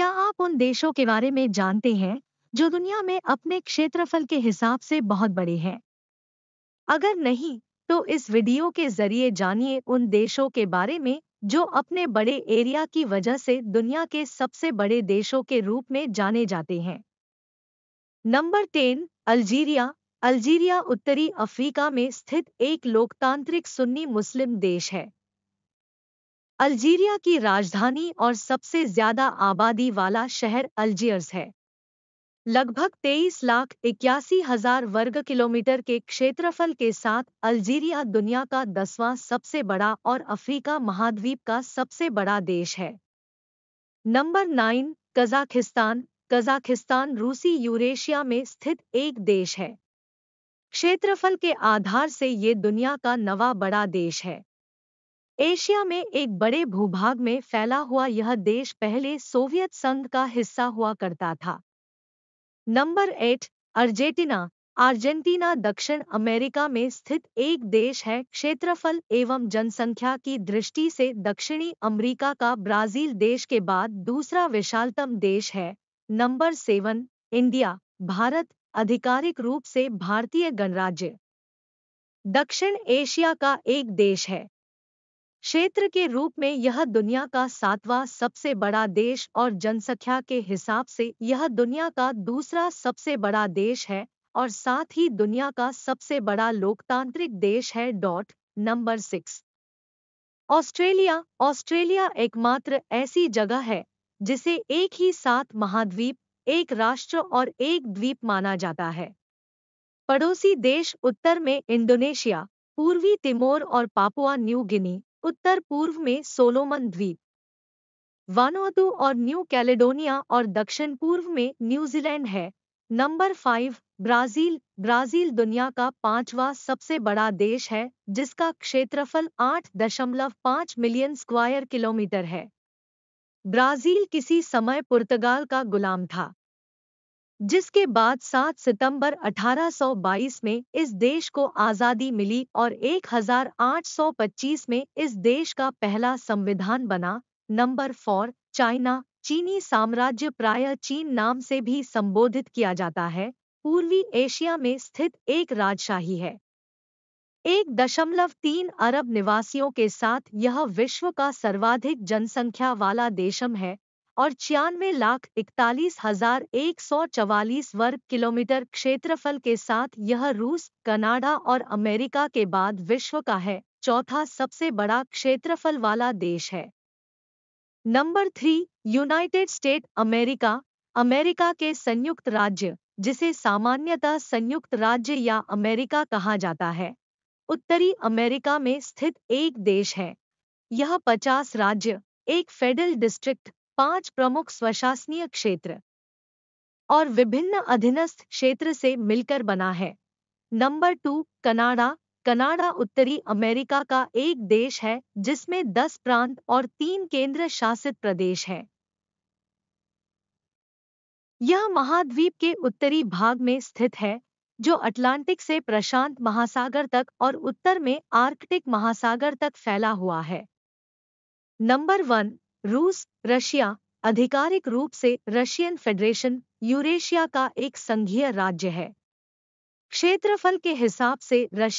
क्या आप उन देशों के बारे में जानते हैं, जो दुनिया में अपने क्षेत्रफल के हिसाब से बहुत बड़े हैं? अगर नहीं तो इस वीडियो के ज़रिए जानिए उन देशों के बारे में, जो अपने बड़े एरिया की वजह से दुनिया के सबसे बड़े देशों के रूप में जाने जाते हैं। Number ten Algeria. अल्जीरिया उत्तरी अफ्रीका में स्थित एक लोकतांत्रिक सुन्नी मुस्लिम देश है। अल्जीरिया की राजधानी और सबसे ज़्यादा आबादी वाला शहर अल्जियर्स है। लगभग 23 लाख इक्यासी हज़ार वर्ग किलोमीटर के क्षेत्रफल के साथ अल्जीरिया दुनिया का दसवां सबसे बड़ा और अफ्रीका महाद्वीप का सबसे बड़ा देश है। नंबर नाइन कजाकिस्तान कजाकिस्तान रूसी यूरेशिया में स्थित एक देश है। क्षेत्रफल के आधार से ये दुनिया का नवा बड़ा देश है। एशिया में एक बड़े भूभाग में फैला हुआ यह देश पहले सोवियत संघ का हिस्सा हुआ करता था। Number eight, Argentina. अर्जेंटीना दक्षिण अमेरिका में स्थित एक देश है, क्षेत्रफल एवं जनसंख्या की दृष्टि से दक्षिणी अमेरिका का ब्राज़ील देश के बाद दूसरा विशालतम देश है। Number seven, India. भारत आधिकारिक रूप से भारतीय गणराज्य। दक्षिण एशिया का एक देश है। क्षेत्र के रूप में यह दुनिया का सातवां सबसे बड़ा देश और जनसंख्या के हिसाब से यह दुनिया का दूसरा सबसे बड़ा देश है और साथ ही दुनिया का सबसे बड़ा लोकतांत्रिक देश है dot number six. Australia Australia एकमात्र ऐसी जगह है जिसे एक ही साथ महाद्वीप, एक राष्ट्र और एक द्वीप माना जाता है। पड़ोसी देश उत्तर में इंडोनेशिया, पूर्वी तिमोर और पापुआ न्यू गिनी उत्तर पूर्व में सोलोमन द्वीप वानोतु और न्यू कैलेडोनिया और दक्षिण पूर्व में न्यूजीलैंड है। नंबर फाइव, ब्राज़ील ब्राज़ील दुनिया का पांचवा सबसे बड़ा देश है, जिसका क्षेत्रफल आठ दशमलव पाँच मिलियन स्क्वायर किलोमीटर है। ब्राज़ील किसी समय पुर्तगाल का गुलाम था। जिसके बाद 7 सितंबर 1822 में इस देश को आज़ादी मिली और 1825 में इस देश का पहला संविधान बना। नंबर फोर, चाइना, चीनी साम्राज्य प्राय चीन नाम से भी संबोधित किया जाता है। पूर्वी एशिया में स्थित एक राजशाही है। एक दशमलव तीन अरब निवासियों के साथ यह विश्व का सर्वाधिक जनसंख्या वाला देशम है। और छियानवे लाख इकतालीस हज़ार एक सौ चवालीस वर्ग किलोमीटर क्षेत्रफल के साथ यह रूस, कनाडा और अमेरिका के बाद विश्व का है, चौथा सबसे बड़ा क्षेत्रफल वाला देश है। Number three, United State America. America के संयुक्त राज्य, जिसे सामान्यतः संयुक्त राज्य या अमेरिका कहा जाता है, उत्तरी अमेरिका में स्थित एक देश है। यह पचास राज्य, एक फेडरल डिस्ट्रिक्ट पाँच प्रमुख स्वशासनीय क्षेत्र और विभिन्न अधीनस्थ क्षेत्र से मिलकर बना है। Number two, Canada. कनाडा उत्तरी अमेरिका का एक देश है, जिसमें दस प्रांत और तीन केंद्र शासित प्रदेश हैं। यह महाद्वीप के उत्तरी भाग में स्थित है, जो अटलांटिक से प्रशांत महासागर तक और उत्तर में आर्कटिक महासागर तक फैला हुआ है। नंबर वन रूस, रशिया, आधिकारिक रूप से रशियन फेडरेशन, यूरेशिया का एक संघीय राज्य है। क्षेत्रफल के हिसाब से रशिया